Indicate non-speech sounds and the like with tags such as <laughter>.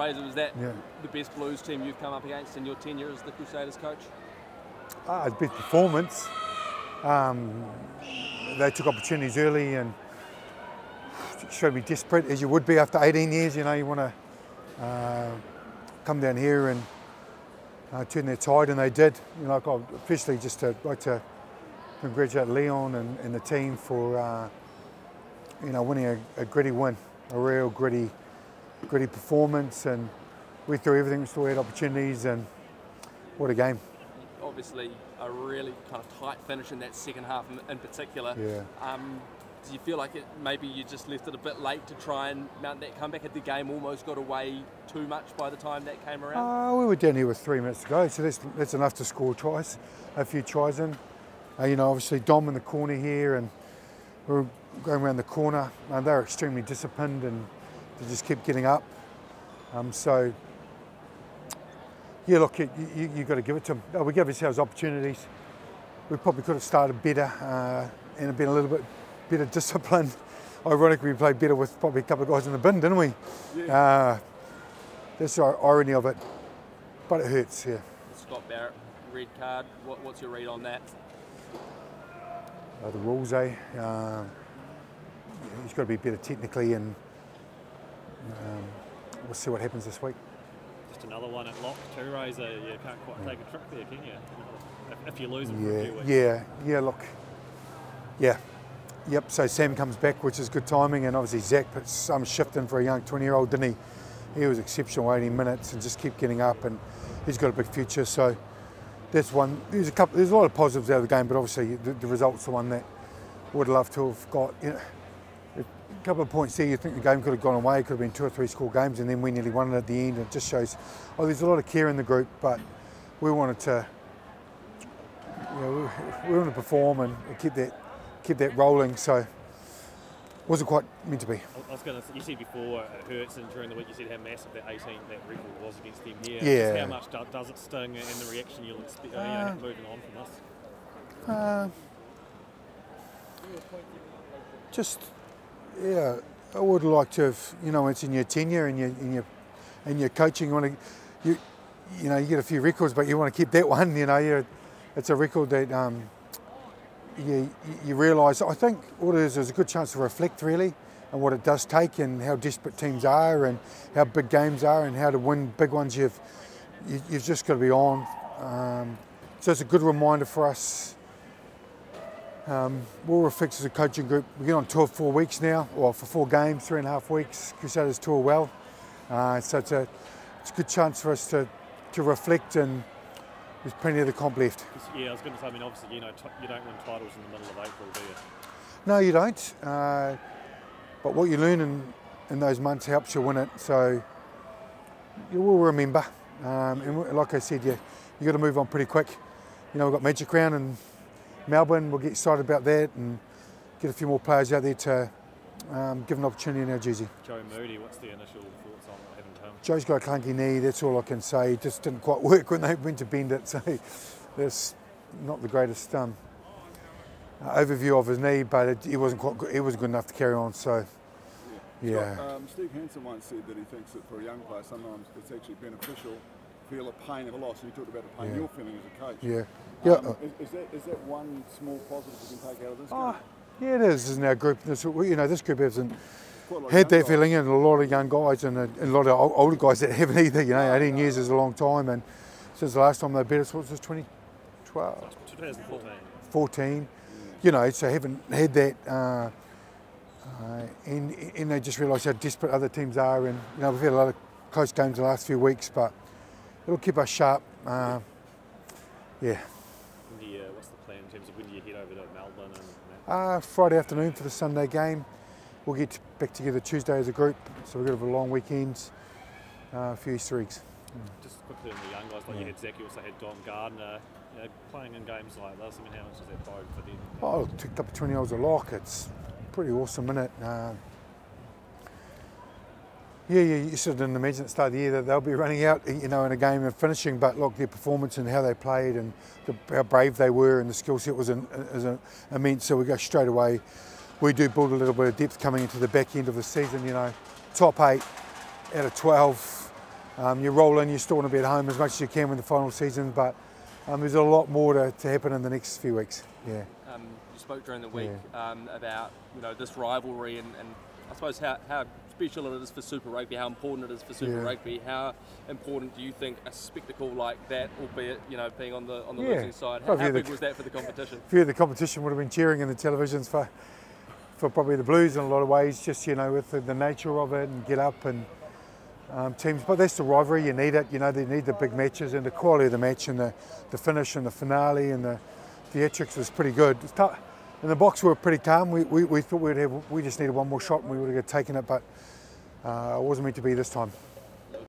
Razor, was that Yeah. the best Blues team you've come up against in your tenure as the Crusaders coach? Ah, it's best performance. Um, they took opportunities early and showed me desperate as you would be after 18 years. You know, you want to uh, come down here and uh, turn their tide, and they did. You know, like officially just to, like to congratulate Leon and, and the team for uh, you know winning a, a gritty win, a real gritty, gritty performance, and we threw everything. We still had opportunities, and what a game. Obviously, a really kind of tight finish in that second half in, particular. Yeah. Um, do you feel like it, maybe you just left it a bit late to try and mount that comeback? Had the game almost got away too much by the time that came around? Uh, we were down here with three minutes to go, so that's, that's enough to score twice, a few tries in. Uh, you know, obviously Dom in the corner here, and we were going around the corner. and they're extremely disciplined, and they just keep getting up. Um, so, yeah, look, you, you, you've got to give it to them. Uh, we gave ourselves opportunities. We probably could have started better uh, and been a little bit better disciplined. <laughs> Ironically, we played better with probably a couple of guys in the bin, didn't we? Uh, that's the irony of it, but it hurts, yeah. Scott Barrett, red card. What, what's your read on that? Uh, the rules, eh? Uh, he's got to be better technically, and um, we'll see what happens this week. Just another one at lock too, Razor. You can't quite take a trick there, can you? If, if you lose it for a Yeah, yeah, yeah. Look, yeah, yep. So Sam comes back, which is good timing, and obviously Zach puts some shift in for a young 20-year-old, didn't he? He was exceptional, 80 minutes, and just keep getting up, and he's got a big future. So that's one. There's a couple. There's a lot of positives out of the game, but obviously the, the result's the one that would love to have got. You know, a couple of points there. You think the game could have gone away. It could have been two or three score games, and then we nearly won it at the end. It just shows. Oh, there's a lot of care in the group, but we wanted to. You know, we, we wanted to perform and keep that keep that rolling. So wasn't quite meant to be. I was going to. You said before it hurts, and during the week you said how massive that 18 that record was against them here. Yeah. Just how much do, does it sting, and the reaction you'll expect, uh, you know, Uh, moving on from us. Uh, just yeah, I would like to have you know it's in your tenure and your in your in your coaching. You want to you you know you get a few records, but you want to keep that <laughs> one. You know, you it's a record that um, you you realise. I think what it is is a good chance to reflect really on what it does take and how desperate teams are and how big games are and how to win big ones. You've you, you've just got to be on. Um, so it's a good reminder for us. Um, we'll reflect as a coaching group. We get on tour for four weeks now, or for four games, three and a half weeks. Crusaders tour well, uh, so it's a it's a good chance for us to to reflect and there's plenty of the comp left. yeah, I was going to say. I mean, obviously, you know, t- you don't win titles in the middle of April, do you? No, you don't. Uh, but what you learn in, in those months helps you win it. So you will remember. Um, and like I said, you you got to move on pretty quick. You know, we've got Magic Round in Melbourne. We'll get excited about that and get a few more players out there to um, give an opportunity in our jersey. Joe Moody, what's the initial thoughts on having him? Joe's got a clunky knee. That's all I can say. It just didn't quite <laughs> work when they went to bend it. So that's not the greatest um, uh, overview of his knee, but it, he wasn't quite. Good. He was good enough to carry on. So yeah. Scott, um, Steve Hansen once said that he thinks that for a young player, sometimes it's actually beneficial to feel the pain of a loss. And he talked about the pain Yeah. you're feeling as a coach. Yeah. Yeah. Um, is, is, that, is that one small positive you can take out of this? Oh, yeah, it is in our group. This, you know, this group hasn't Quite a lot of had that guys. feeling, and a lot of young guys and a, and a lot of older guys that haven't either. You know, 18 years is a long time, and since the last time they beat us, what was this, 2012, 2014. 14? You know, so haven't had that. Uh, uh, and, and they just realise how desperate other teams are, and you know we've had a lot of close games the last few weeks, but it'll keep us sharp. Uh, yeah. You, uh, what's the plan in terms of when do you head over to Melbourne? Uh, Friday afternoon for the Sunday game. We'll get back together Tuesday as a group, so we've got a long weekend, uh, a few Easter eggs. Just quickly on the young guys, like you had Zach, you also had Dom Gardiner. You know, playing in games like this, I mean, how much does that bode for them? Oh, picked up to 20 hours a lock. It's pretty awesome, isn't it? Yeah, yeah, you sort of didn't imagine at the start of the year that they'll be running out, you know, in a game and finishing. But look, their performance and how they played and the, how brave they were and the skill set was, in, is a, immense. So we go straight away. We do build a little bit of depth coming into the back end of the season. You know, top eight out of 12 Um, you roll in, you still want to be at home as much as you can with the final season, but um, there's a lot more to, to happen in the next few weeks. Yeah. Um, you spoke during the week um, about you know this rivalry and, and I suppose how, how special it is for Super Rugby, how important it is for Super Yeah. Rugby. How important do you think a spectacle like that, albeit you know being on the on the Yeah. losing side, how, how the- was that for the competition? <laughs> few of the competition would have been cheering in the televisions for for probably the Blues in a lot of ways, just you know with the, the nature of it and get up and um, teams. But that's the rivalry. You need it. You know they need the big matches and the quality of the match and the, the finish and the finale and the theatrics was pretty good. It's tou- In the box we were pretty calm. We, we, we thought we'd have we just needed one more shot and we would have taken it, but uh, it wasn't meant to be this time.